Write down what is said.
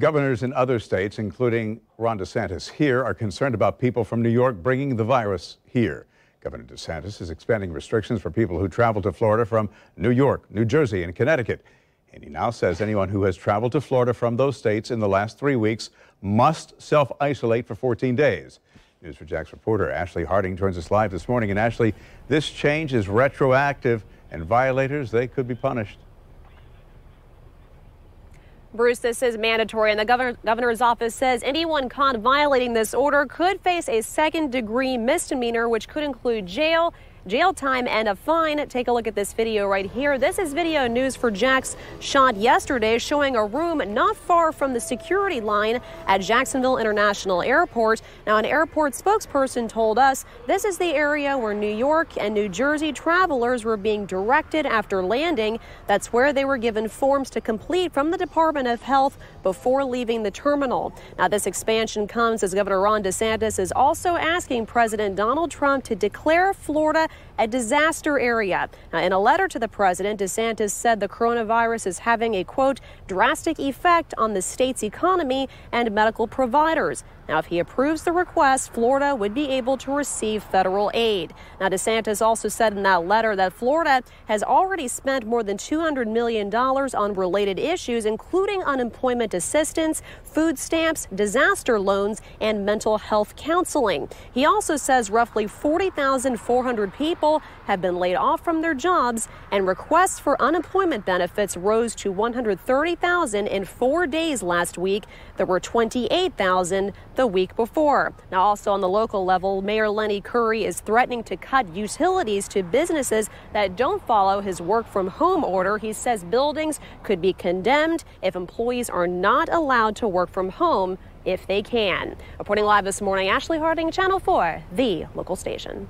Governors in other states, including Ron DeSantis here, are concerned about people from New York bringing the virus here. Governor DeSantis is expanding restrictions for people who travel to Florida from New York, New Jersey, and Connecticut. And he now says anyone who has traveled to Florida from those states in the last three weeks must self isolate for 14 days. News4JAX reporter Ashley Harding joins us live this morning. And Ashley, this change is retroactive, and violators, they could be punished. Bruce, this is mandatory, and the governor, governor's office says anyone caught violating this order could face a second degree misdemeanor, which could include jail jail time and a fine. Take a look at this video right here. This is video News4JAX shot yesterday showing a room not far from the security line at Jacksonville International Airport. Now, an airport spokesperson told us this is the area where New York and New Jersey travelers were being directed after landing. That's where they were given forms to complete from the Department of Health before leaving the terminal. Now, this expansion comes as Governor Ron DeSantis is also asking President Donald Trump to declare Florida a disaster area. Now, in a letter to the president, DeSantis said the coronavirus is having a quote drastic effect on the state's economy and medical providers. Now, if he approves the request, Florida would be able to receive federal aid. Now, DeSantis also said in that letter that Florida has already spent more than $200 million on related issues, including unemployment assistance, food stamps, disaster loans, and mental health counseling. He also says roughly 40,400 people have been laid off from their jobs, and requests for unemployment benefits rose to 130,000 in four days last week. There were 28,000 the week before. Now, also on the local level, Mayor Lenny Curry is threatening to cut utilities to businesses that don't follow his work from home order. He says buildings could be condemned if employees are not allowed to work from home if they can. Reporting live this morning, Ashley Harding, Channel 4, the local station.